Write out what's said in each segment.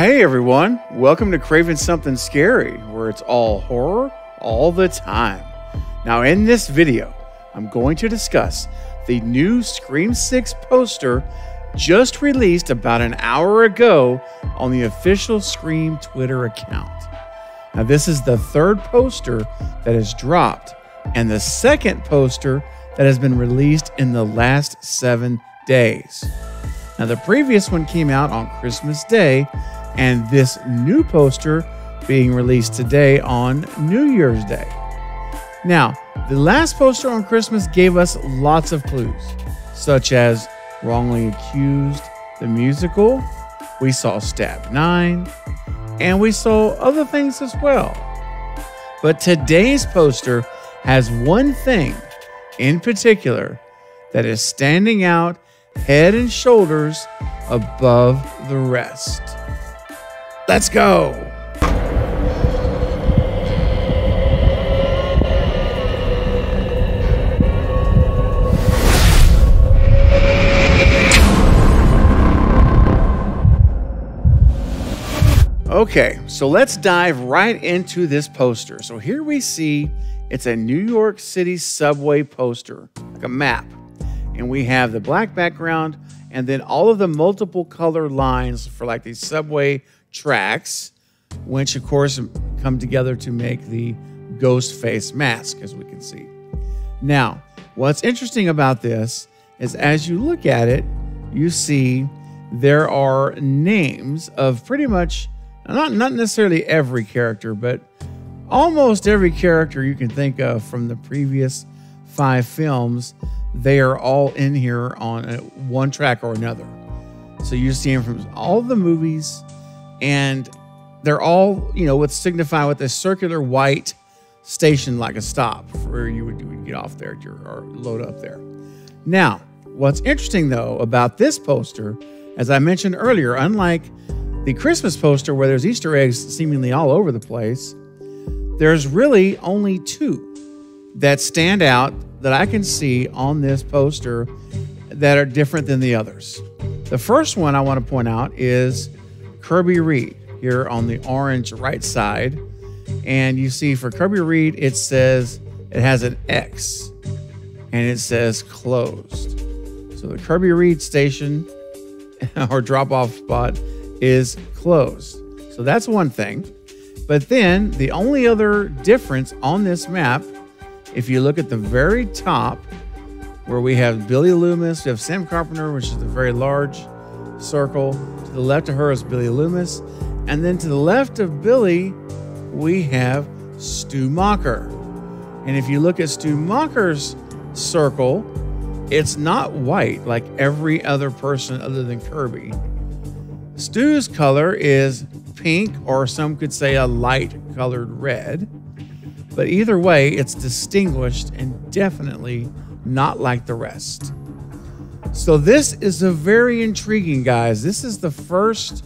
Hey everyone, welcome to Craven Something Scary, where it's all horror all the time. Now, in this video, I'm going to discuss the new Scream 6 poster just released about an hour ago on the official Scream Twitter account. Now, this is the third poster that has dropped and the second poster that has been released in the last seven days. Now, the previous one came out on Christmas Day, and this new poster being released today on New Year's Day. Now, the last poster on Christmas gave us lots of clues, such as Wrongly Accused, the musical, we saw Stab 9, and we saw other things as well. But today's poster has one thing in particular that is standing out head and shoulders above the rest. Let's go. Okay, so let's dive right into this poster. So here we see it's a New York City subway poster, like a map. And we have the black background and then all of the multiple color lines for like these subway tracks, which of course come together to make the ghost face mask, as we can see. Now, what's interesting about this is as you look at it, you see there are names of pretty much not not necessarily every character, but almost every character you can think of from the previous five films. They are all in here on a, one track or another. So you see them from all the movies, and they're all you know what signify with a circular white station like a stop where you would, you would get off there or load up there. Now, what's interesting though about this poster, as I mentioned earlier, unlike the Christmas poster, where there's Easter eggs seemingly all over the place, there's really only two that stand out that I can see on this poster that are different than the others. The first one I want to point out is Kirby Reed here on the orange right side. And you see for Kirby Reed, it says it has an X and it says closed. So the Kirby Reed station or drop off spot is closed. So that's one thing. But then the only other difference on this map, if you look at the very top, where we have Billy Loomis, we have Sam Carpenter, which is a very large circle. To the left of her is Billy Loomis. And then to the left of Billy, we have Stu Macher. And if you look at Stu Macher's circle, it's not white like every other person other than Kirby. Stu's color is pink, or some could say a light colored red. But either way, it's distinguished and definitely not like the rest. So this is a very intriguing, guys. This is the first,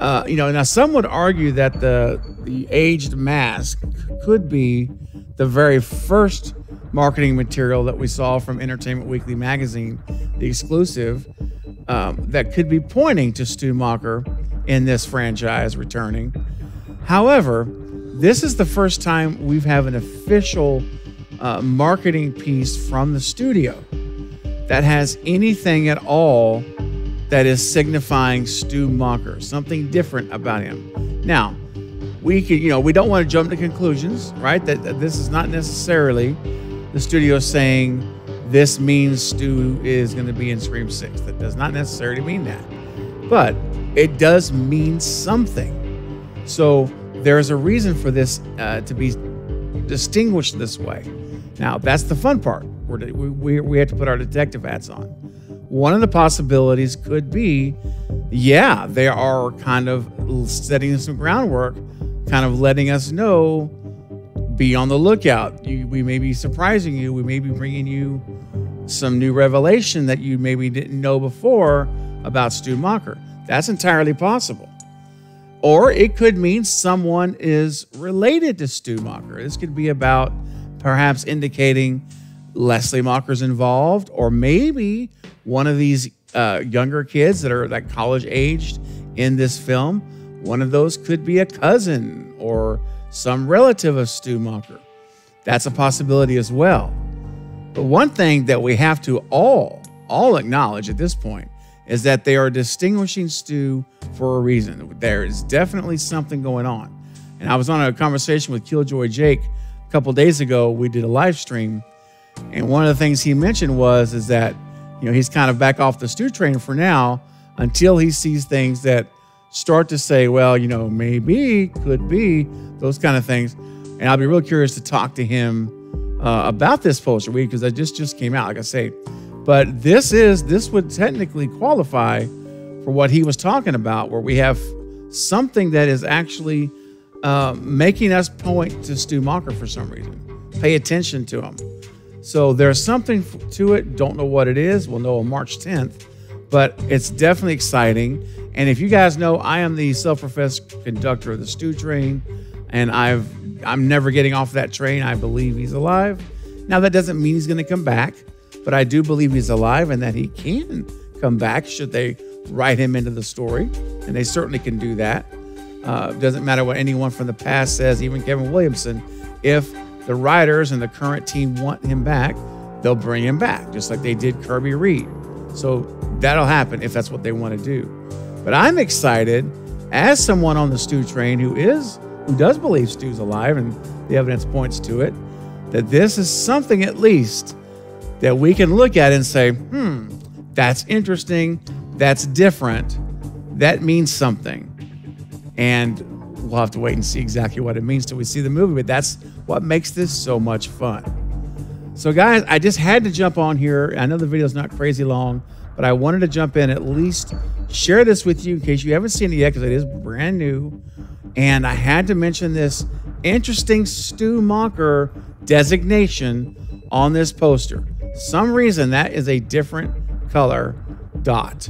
uh, you know. Now some would argue that the the aged mask could be the very first marketing material that we saw from Entertainment Weekly magazine, the exclusive um, that could be pointing to Stu Macher in this franchise returning. However, this is the first time we've have an official uh, marketing piece from the studio that has anything at all that is signifying Stu Macher, something different about him. Now, we could, you know, we don't want to jump to conclusions, right? That, that this is not necessarily the studio saying this means Stu is going to be in Scream 6. That does not necessarily mean that. But it does mean something. So there's a reason for this uh, to be distinguished this way. Now, that's the fun part. we we, we have to put our detective hats on. One of the possibilities could be yeah, they are kind of setting some groundwork, kind of letting us know be on the lookout. You, we may be surprising you. We may be bringing you some new revelation that you maybe didn't know before about Stu Macher. That's entirely possible. Or it could mean someone is related to Stu Macher. This could be about perhaps indicating Leslie Macher's involved, or maybe one of these uh, younger kids that are like college aged in this film one of those could be a cousin or some relative of Stu Macher. That's a possibility as well. But one thing that we have to all, all acknowledge at this point is that they are distinguishing Stu for a reason. There is definitely something going on. And I was on a conversation with Killjoy Jake a couple days ago. We did a live stream, and one of the things he mentioned was is that you know he's kind of back off the Stu train for now until he sees things that start to say, well, you know, maybe, could be, those kind of things. And I'll be real curious to talk to him uh, about this poster week because that just just came out, like I say. But this is this would technically qualify for what he was talking about, where we have something that is actually uh, making us point to Stu Macher for some reason. Pay attention to him. So there's something to it. Don't know what it is. We'll know on March 10th, but it's definitely exciting. And if you guys know, I am the self-professed conductor of the Stu train, and I've I'm never getting off that train. I believe he's alive. Now that doesn't mean he's going to come back, but I do believe he's alive and that he can come back should they write him into the story, and they certainly can do that. Uh, doesn't matter what anyone from the past says, even Kevin Williamson. If the writers and the current team want him back, they'll bring him back, just like they did Kirby Reed. So that'll happen if that's what they want to do. But I'm excited as someone on the Stu train who is who does believe Stu's alive and the evidence points to it, that this is something at least that we can look at and say, hmm, that's interesting, that's different, that means something. And we'll have to wait and see exactly what it means till we see the movie, but that's what makes this so much fun. So, guys, I just had to jump on here. I know the video's not crazy long, but I wanted to jump in at least share this with you in case you haven't seen it yet because it is brand new. And I had to mention this interesting Stu Macher designation on this poster. Some reason that is a different color dot.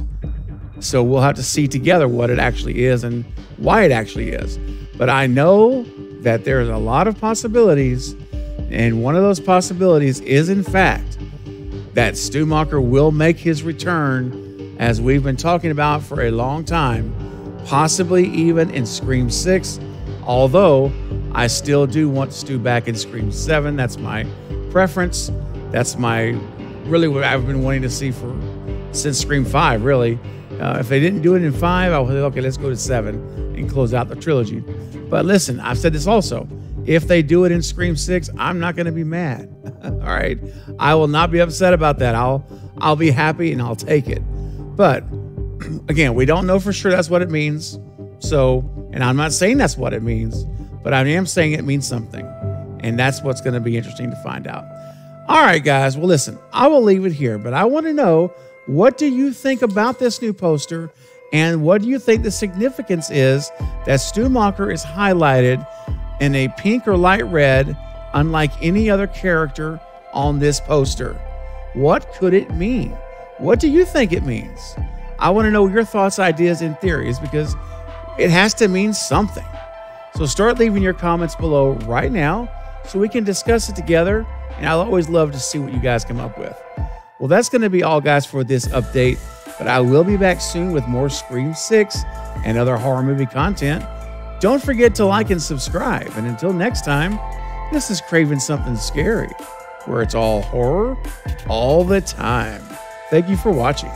So we'll have to see together what it actually is and why it actually is. But I know that there's a lot of possibilities, and one of those possibilities is, in fact, that Stu Macher will make his return, as we've been talking about for a long time, possibly even in Scream 6. Although I still do want Stu back in Scream 7. That's my preference. That's my really what I've been wanting to see for since Scream 5, really. Uh, if they didn't do it in 5, I was like, okay, let's go to 7 and close out the trilogy. But listen, I've said this also. If they do it in Scream 6, I'm not going to be mad. All right. I will not be upset about that. I'll I'll be happy and I'll take it. But again, we don't know for sure that's what it means. So, and I'm not saying that's what it means, but I am saying it means something. And that's what's going to be interesting to find out. All right, guys. Well, listen, I will leave it here, but I want to know what do you think about this new poster? And what do you think the significance is that Stu Macher is highlighted in a pink or light red, unlike any other character on this poster. What could it mean? What do you think it means? I want to know your thoughts, ideas, and theories because it has to mean something. So start leaving your comments below right now so we can discuss it together. And I'll always love to see what you guys come up with. Well, that's going to be all, guys, for this update. But I will be back soon with more Scream 6 and other horror movie content. Don't forget to like and subscribe. And until next time, this is Craven Something Scary, where it's all horror all the time. Thank you for watching.